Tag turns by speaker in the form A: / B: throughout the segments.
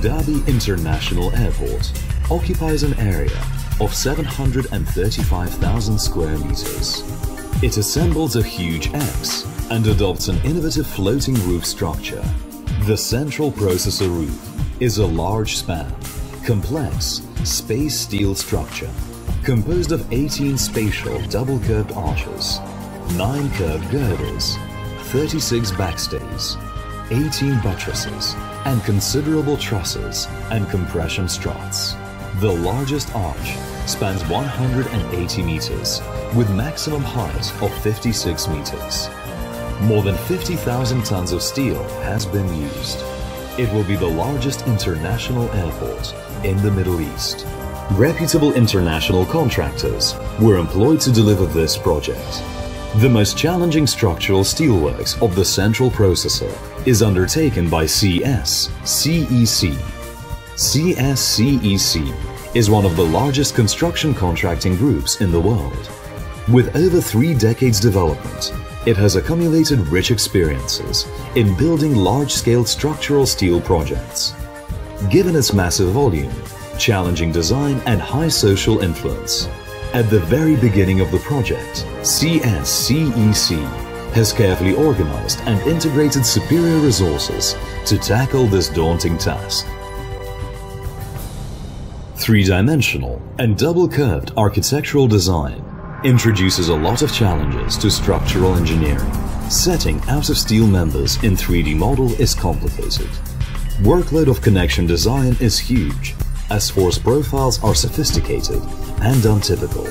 A: Dhabi International Airport occupies an area of 735,000 square meters. It assembles a huge X and adopts an innovative floating roof structure. The central processor roof is a large span, complex, space steel structure composed of 18 spatial double curved arches, 9 curved girders, 36 backstays, 18 buttresses, and considerable trusses and compression struts. The largest arch spans 180 meters with maximum height of 56 meters. More than 50,000 tons of steel has been used. It will be the largest international airport in the Middle East. Reputable international contractors were employed to deliver this project. The most challenging structural steelworks of the central processor is undertaken by CS CEC. CSCEC is one of the largest construction contracting groups in the world. With over three decades development, it has accumulated rich experiences in building large-scale structural steel projects. Given its massive volume, challenging design and high social influence, at the very beginning of the project, CSCEC has carefully organized and integrated superior resources to tackle this daunting task. Three-dimensional and double-curved architectural design introduces a lot of challenges to structural engineering. Setting out-of-steel members in 3D model is complicated. Workload of connection design is huge, as force profiles are sophisticated and untypical.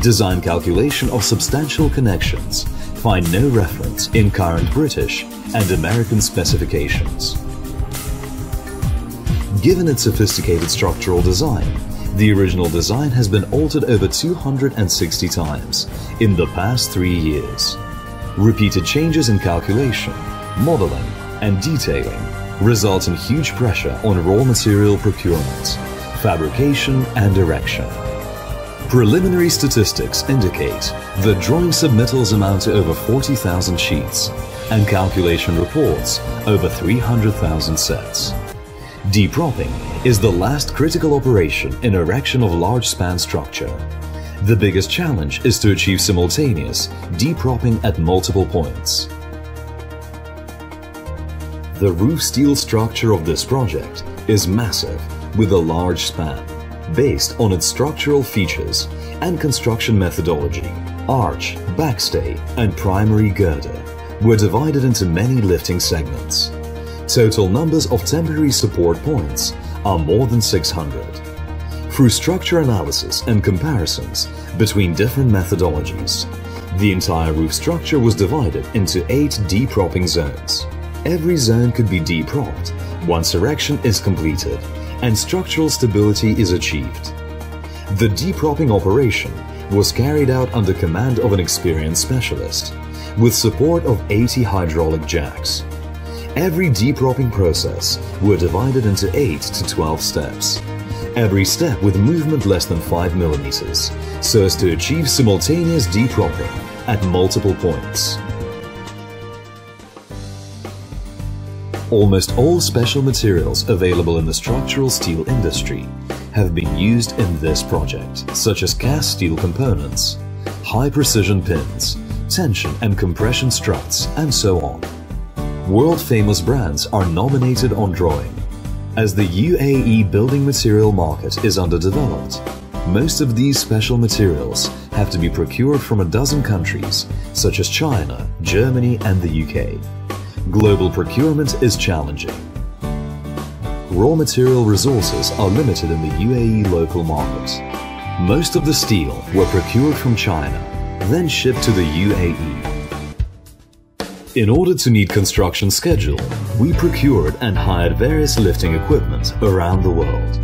A: Design calculation of substantial connections find no reference in current British and American specifications. Given its sophisticated structural design, the original design has been altered over 260 times in the past three years. Repeated changes in calculation, modeling, and detailing result in huge pressure on raw material procurement, fabrication, and erection. Preliminary statistics indicate that drawing submittals amount to over 40,000 sheets and calculation reports over 300,000 sets. Depropping is the last critical operation in erection of large span structure. The biggest challenge is to achieve simultaneous depropping at multiple points. The roof steel structure of this project is massive with a large span. Based on its structural features and construction methodology, arch, backstay and primary girder were divided into many lifting segments. Total numbers of temporary support points are more than 600. Through structure analysis and comparisons between different methodologies, the entire roof structure was divided into eight depropping zones. Every zone could be depropped once erection is completed and structural stability is achieved. The depropping operation was carried out under command of an experienced specialist, with support of 80 hydraulic jacks. Every depropping process were divided into 8 to 12 steps, every step with movement less than 5 millimeters, so as to achieve simultaneous depropping at multiple points. Almost all special materials available in the structural steel industry have been used in this project, such as cast steel components, high precision pins, tension and compression struts, and so on. World-famous brands are nominated on drawing. As the UAE building material market is underdeveloped, most of these special materials have to be procured from a dozen countries, such as China, Germany and the UK. Global procurement is challenging. Raw material resources are limited in the UAE local market. Most of the steel were procured from China, then shipped to the UAE. In order to meet construction schedule, we procured and hired various lifting equipment around the world.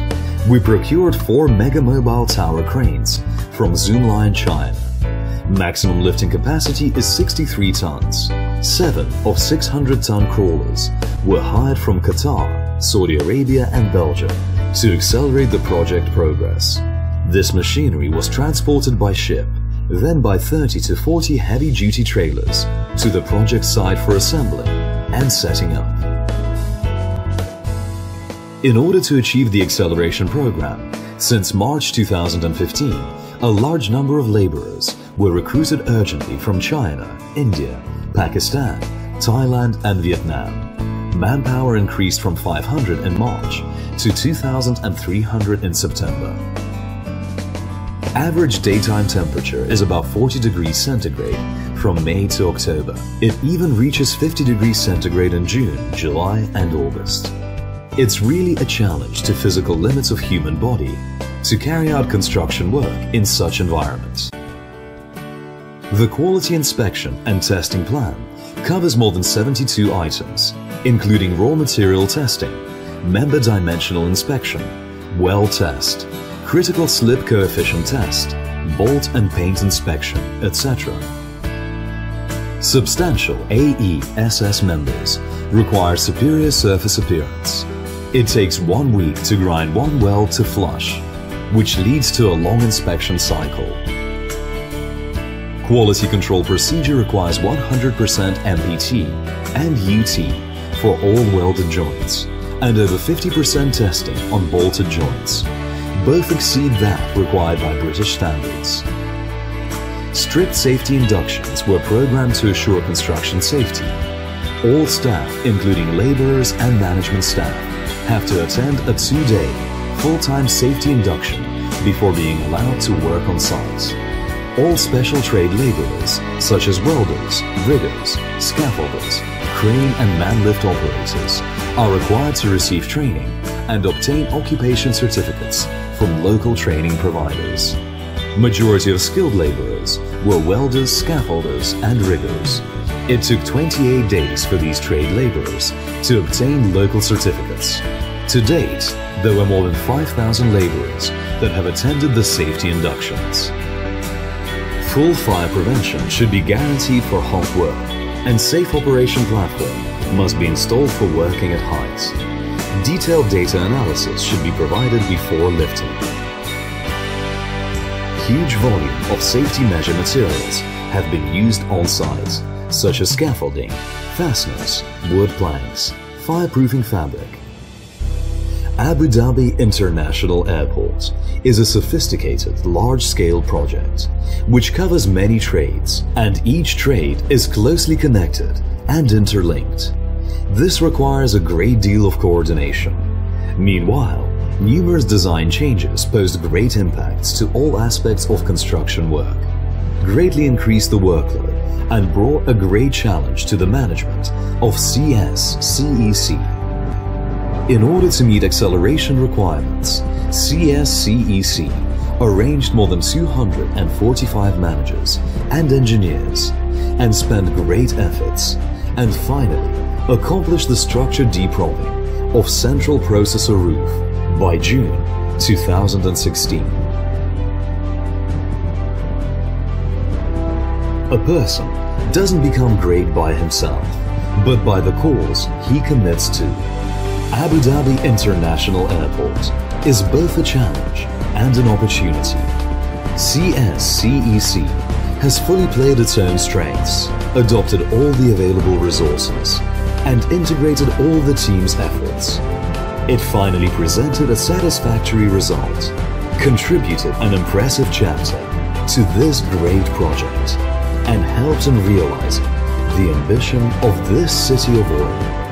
A: We procured four Mega Mobile Tower cranes from Zoomlion China. Maximum lifting capacity is 63 tons. Seven of 600-ton crawlers were hired from Qatar, Saudi Arabia and Belgium to accelerate the project progress. This machinery was transported by ship, then by 30 to 40 heavy-duty trailers to the project site for assembling and setting up. In order to achieve the acceleration program, since March 2015, a large number of laborers were recruited urgently from China, India, Pakistan, Thailand and Vietnam. Manpower increased from 500 in March to 2,300 in September. Average daytime temperature is about 40 degrees centigrade from May to October. It even reaches 50 degrees centigrade in June, July and August. It's really a challenge to physical limits of human body to carry out construction work in such environments. The quality inspection and testing plan covers more than 72 items, including raw material testing, member dimensional inspection, weld test, critical slip coefficient test, bolt and paint inspection, etc. Substantial AESS members require superior surface appearance. It takes one week to grind one weld to flush, which leads to a long inspection cycle. Quality control procedure requires 100% MPT and UT for all welded joints and over 50% testing on bolted joints. Both exceed that required by British standards. Strict safety inductions were programmed to assure construction safety. All staff, including laborers and management staff, have to attend a two-day, full-time safety induction before being allowed to work on site. All special trade laborers, such as welders, riggers, scaffolders, crane and man lift operators, are required to receive training and obtain occupation certificates from local training providers. Majority of skilled laborers were welders, scaffolders and riggers. It took 28 days for these trade laborers to obtain local certificates. To date, there were more than 5,000 laborers that have attended the safety inductions. Full fire prevention should be guaranteed for hot work and safe operation platform must be installed for working at heights. Detailed data analysis should be provided before lifting. Huge volume of safety measure materials have been used on site, such as scaffolding, fasteners, wood planks, fireproofing fabric. Abu Dhabi International Airport is a sophisticated, large-scale project which covers many trades and each trade is closely connected and interlinked. This requires a great deal of coordination. Meanwhile, numerous design changes pose great impacts to all aspects of construction work, greatly increase the workload and brought a great challenge to the management of CSCEC. In order to meet acceleration requirements, CSCEC arranged more than 245 managers and engineers and spent great efforts and finally accomplished the structure depropping of central processor roof by June 2016. A person doesn't become great by himself, but by the cause he commits to. Abu Dhabi International Airport is both a challenge and an opportunity. CSCEC has fully played its own strengths, adopted all the available resources, and integrated all the team's efforts. It finally presented a satisfactory result, contributed an impressive chapter to this great project, and helps in realizing the ambition of this city of oil